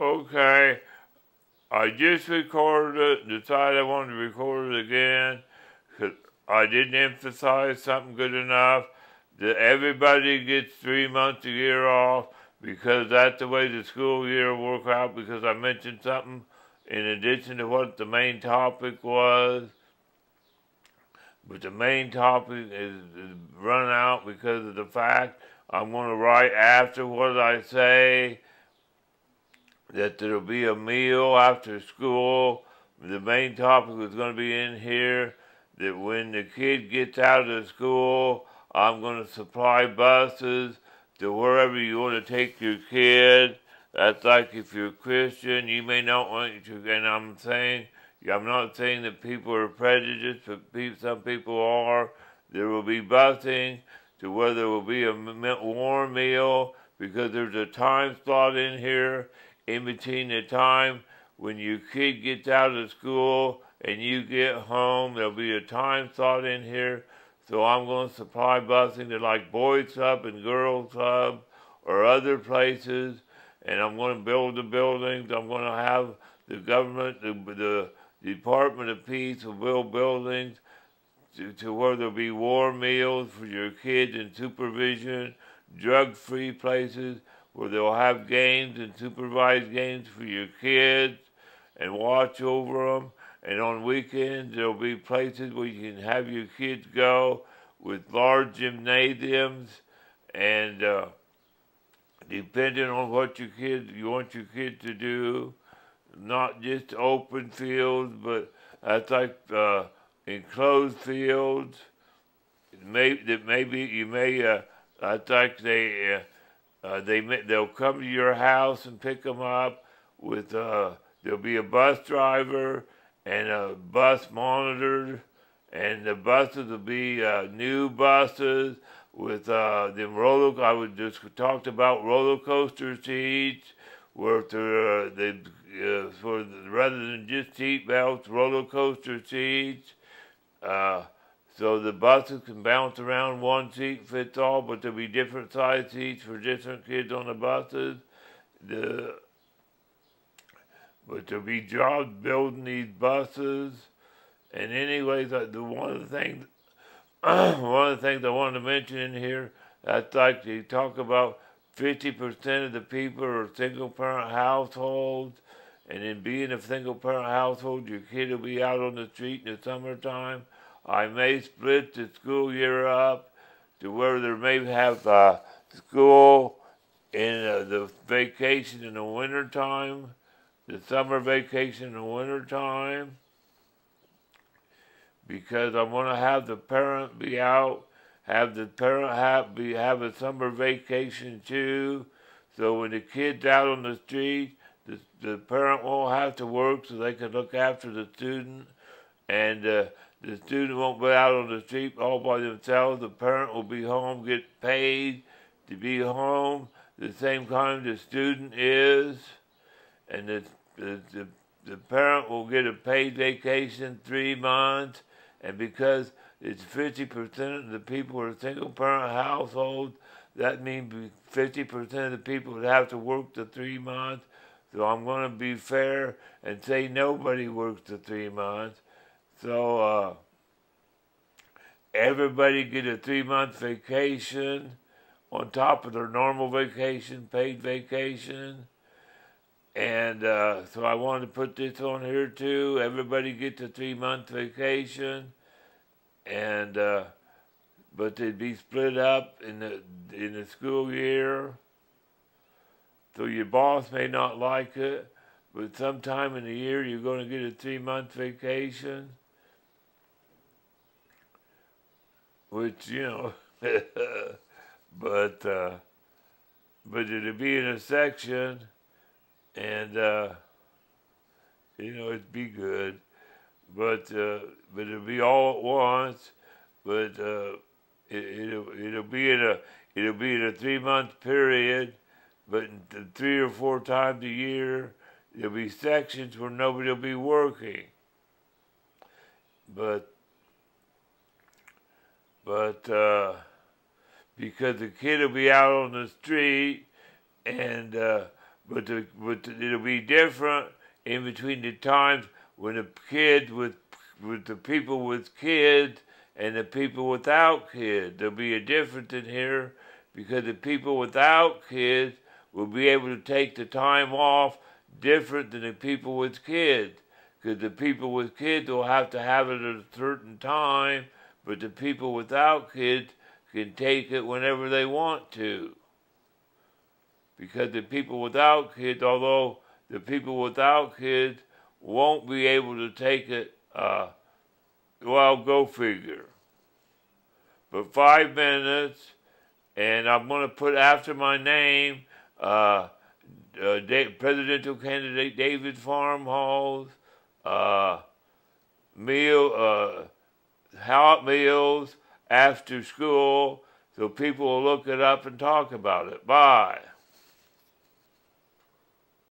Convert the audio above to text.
Okay. I just recorded it, decided I wanted to record it again, because I didn't emphasize something good enough that everybody gets three months a year off because that's the way the school year will work out because I mentioned something in addition to what the main topic was. But the main topic is, is run out because of the fact I'm going to write after what I say that there'll be a meal after school. The main topic is going to be in here that when the kid gets out of school, I'm going to supply buses to wherever you want to take your kid. That's like if you're a Christian, you may not want to, and I'm saying, I'm not saying that people are prejudiced, but some people are. There will be busing to where there will be a warm meal because there's a time slot in here in between the time when your kid gets out of school and you get home. There'll be a time slot in here. So I'm going to supply busing to like Boys Club and Girls Club or other places. And I'm going to build the buildings. I'm going to have the government, the, the Department of Peace will build buildings to, to where there'll be warm meals for your kids and supervision, drug-free places where they'll have games and supervise games for your kids and watch over them. And on weekends, there'll be places where you can have your kids go with large gymnasiums and uh, depending on what your kids you want your kid to do, not just open fields, but that's like uh, enclosed fields. May that maybe you may uh, I think they uh, uh, they they'll come to your house and pick them up with uh, there'll be a bus driver and a bus monitor, and the buses will be uh, new buses with uh, the roller. I would just talked about roller coaster seats, where the, the uh, for the, rather than just seat belts, roller coaster seats. Uh, so the buses can bounce around, one seat fits all, but there'll be different size seats for different kids on the buses. The but there'll be jobs building these buses. And anyways, the one of the things one of the things I wanted to mention in here, that's like they talk about 50% of the people are single parent households. And in being a single parent household, your kid will be out on the street in the summertime. I may split the school year up to where there may have uh, school in uh, the vacation in the wintertime, the summer vacation in the wintertime, because I want to have the parent be out, have the parent have, be, have a summer vacation too, so when the kid's out on the street, the, the parent won't have to work so they can look after the student, and uh, the student won't be out on the street all by themselves. The parent will be home, get paid to be home the same time the student is. And the, the, the, the parent will get a paid vacation three months. And because it's 50% of the people are single parent households, that means 50% of the people would have to work the three months. So I'm going to be fair and say nobody works the three months. So uh, everybody get a three month vacation on top of their normal vacation, paid vacation. And uh, so I wanted to put this on here too. Everybody gets a three month vacation, and uh, but they'd be split up in the in the school year. So your boss may not like it, but sometime in the year you're going to get a three month vacation. Which you know, but uh, but it'd be in a section, and uh, you know it'd be good, but uh, but it'll be all at once, but uh, it, it'll it'll be in a it'll be in a three month period, but three or four times a year there'll be sections where nobody will be working, but but uh, because the kid will be out on the street and uh, but, the, but it'll be different in between the times when the kids with with the people with kids and the people without kids. There'll be a difference in here because the people without kids will be able to take the time off different than the people with kids. Because the people with kids will have to have it at a certain time, but the people without kids can take it whenever they want to. Because the people without kids, although the people without kids won't be able to take it, uh, well, go figure. But five minutes, and I'm going to put after my name uh, uh, presidential candidate David Formhals, uh, meals after school, so people will look it up and talk about it. Bye.